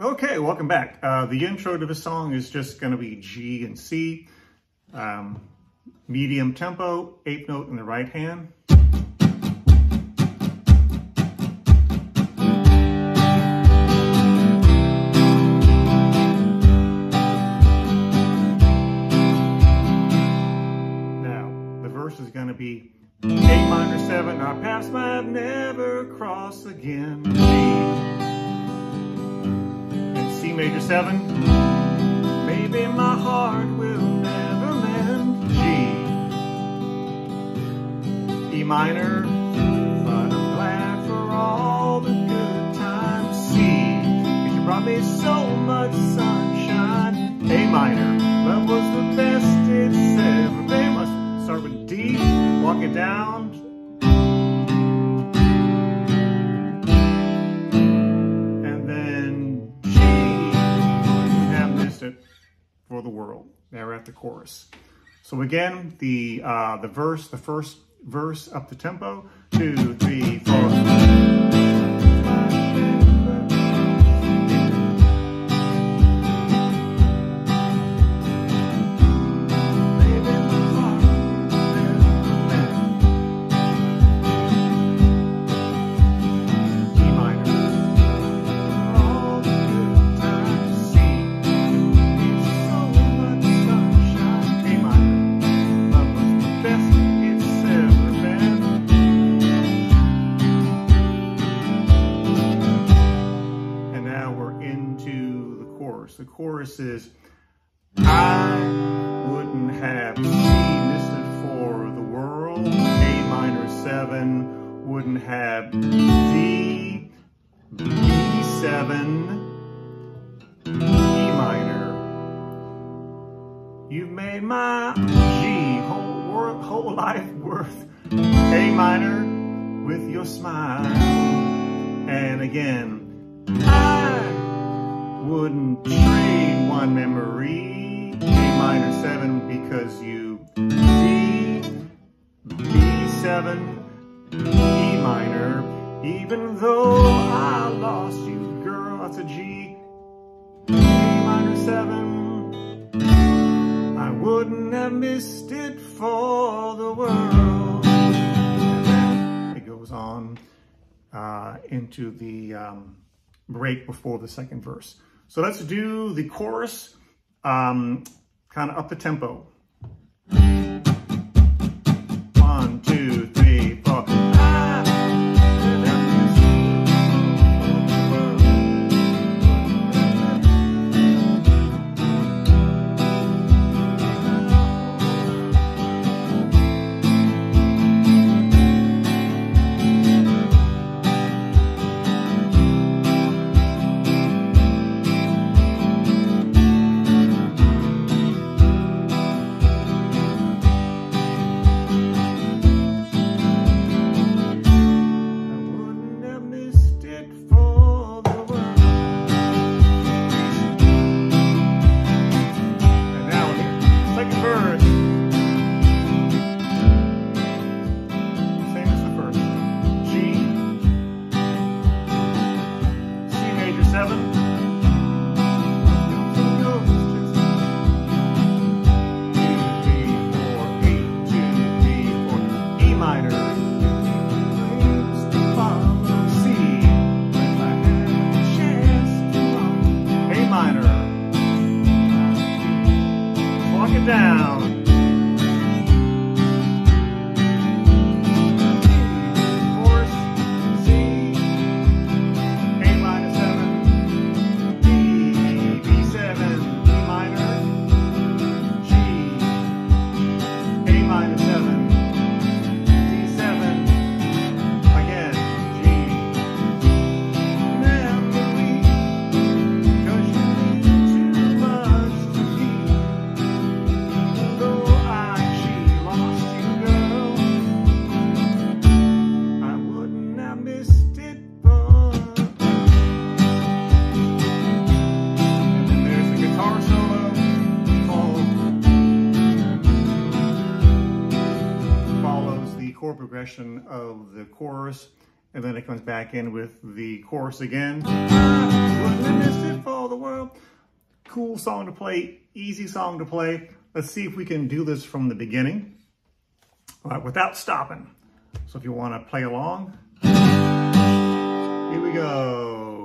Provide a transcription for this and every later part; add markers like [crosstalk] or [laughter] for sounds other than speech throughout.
Okay, welcome back. Uh, the intro to the song is just going to be G and C, um, medium tempo, eighth note in the right hand. 7. Maybe my heart will never mend. G. E minor. But I'm glad for all the good times. C. You brought me so much sunshine. A minor. Love The chorus. So again, the uh, the verse, the first verse up the tempo, two, three, four. Chorus is, I wouldn't have C listed for the world, A minor 7, wouldn't have D, B7, E minor. You've made my G whole, whole life worth A minor with your smile. And again, I wouldn't trade one memory, A minor 7, because you D, B7, E minor, even though I lost you, girl, that's a G, A minor 7, I wouldn't have missed it for the world. And then it goes on uh, into the um, break before the second verse. So let's do the chorus um, kind of up the tempo. Progression of the chorus and then it comes back in with the chorus again. World. Cool song to play, easy song to play. Let's see if we can do this from the beginning uh, without stopping. So if you want to play along, here we go.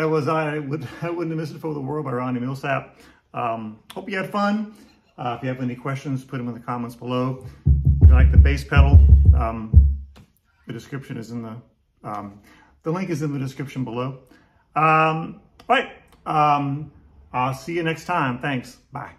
That was I would [laughs] I wouldn't have missed it for the world by Ronnie Milsap. Um, hope you had fun. Uh, if you have any questions, put them in the comments below. If you like the bass pedal, um, the description is in the um, the link is in the description below. Um, right, um, I'll see you next time. Thanks. Bye.